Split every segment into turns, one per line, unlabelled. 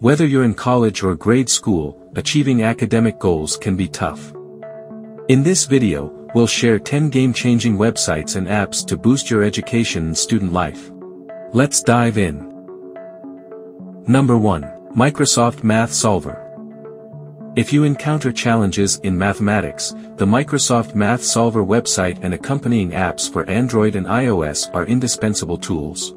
Whether you're in college or grade school, achieving academic goals can be tough. In this video, we'll share 10 game-changing websites and apps to boost your education and student life. Let's dive in. Number 1. Microsoft Math Solver. If you encounter challenges in mathematics, the Microsoft Math Solver website and accompanying apps for Android and iOS are indispensable tools.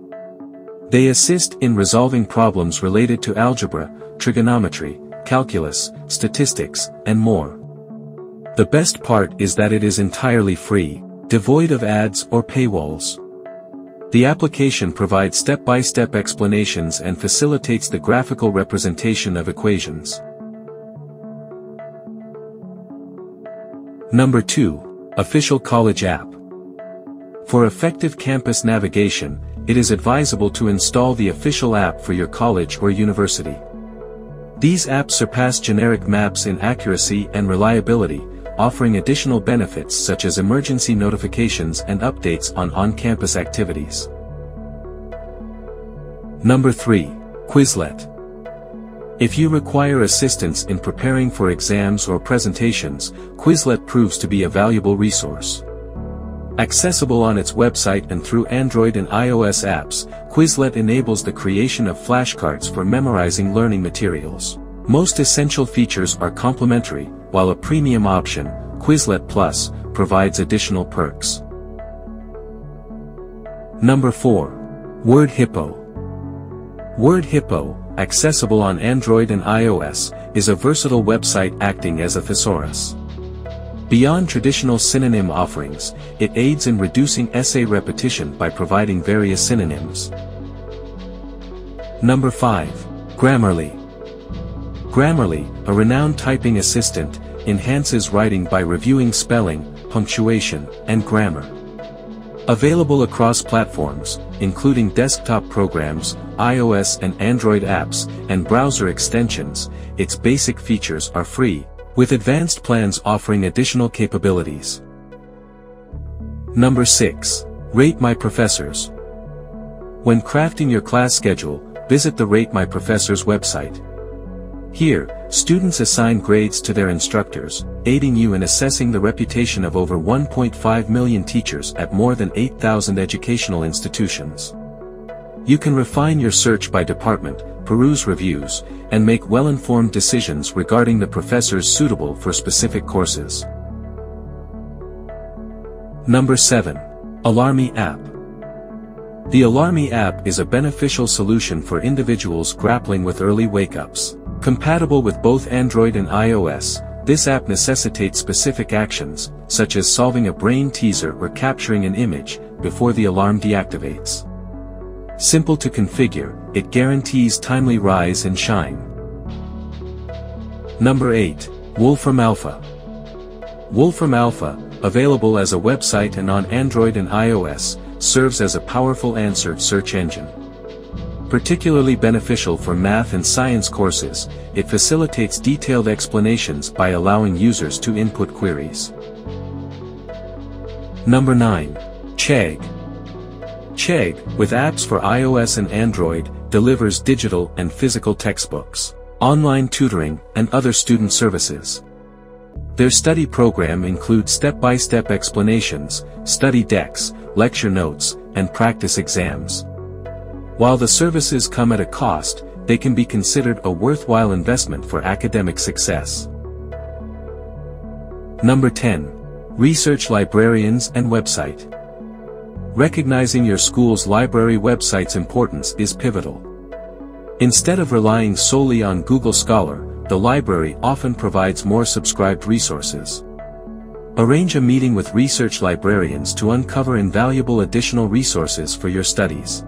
They assist in resolving problems related to algebra, trigonometry, calculus, statistics, and more. The best part is that it is entirely free, devoid of ads or paywalls. The application provides step-by-step -step explanations and facilitates the graphical representation of equations. Number 2. Official College App. For effective campus navigation, it is advisable to install the official app for your college or university. These apps surpass generic maps in accuracy and reliability, offering additional benefits such as emergency notifications and updates on on-campus activities. Number 3. Quizlet. If you require assistance in preparing for exams or presentations, Quizlet proves to be a valuable resource. Accessible on its website and through Android and iOS apps, Quizlet enables the creation of flashcards for memorizing learning materials. Most essential features are complimentary, while a premium option, Quizlet Plus, provides additional perks. Number 4. Word Hippo. Word Hippo, accessible on Android and iOS, is a versatile website acting as a thesaurus. Beyond traditional synonym offerings, it aids in reducing essay repetition by providing various synonyms. Number 5. Grammarly. Grammarly, a renowned typing assistant, enhances writing by reviewing spelling, punctuation, and grammar. Available across platforms, including desktop programs, iOS and Android apps, and browser extensions, its basic features are free, with advanced plans offering additional capabilities. Number 6. Rate My Professors. When crafting your class schedule, visit the Rate My Professors website. Here, students assign grades to their instructors, aiding you in assessing the reputation of over 1.5 million teachers at more than 8,000 educational institutions. You can refine your search by department, peruse reviews, and make well-informed decisions regarding the professors suitable for specific courses. Number 7. Alarmy App. The Alarmy app is a beneficial solution for individuals grappling with early wake-ups. Compatible with both Android and iOS, this app necessitates specific actions, such as solving a brain teaser or capturing an image, before the alarm deactivates. Simple to configure, it guarantees timely rise and shine. Number 8. Wolfram Alpha. Wolfram Alpha, available as a website and on Android and iOS, serves as a powerful answered search engine. Particularly beneficial for math and science courses, it facilitates detailed explanations by allowing users to input queries. Number 9. Chegg. Chegg, with apps for iOS and Android, delivers digital and physical textbooks, online tutoring, and other student services. Their study program includes step-by-step -step explanations, study decks, lecture notes, and practice exams. While the services come at a cost, they can be considered a worthwhile investment for academic success. Number 10. Research Librarians and Website. Recognizing your school's library website's importance is pivotal. Instead of relying solely on Google Scholar, the library often provides more subscribed resources. Arrange a meeting with research librarians to uncover invaluable additional resources for your studies.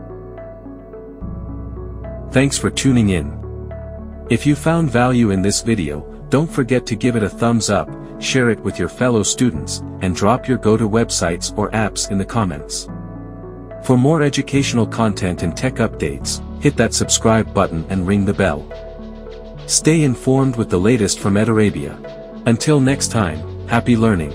Thanks for tuning in. If you found value in this video, don't forget to give it a thumbs up, share it with your fellow students, and drop your go-to websites or apps in the comments. For more educational content and tech updates, hit that subscribe button and ring the bell. Stay informed with the latest from EdArabia. Until next time, happy learning.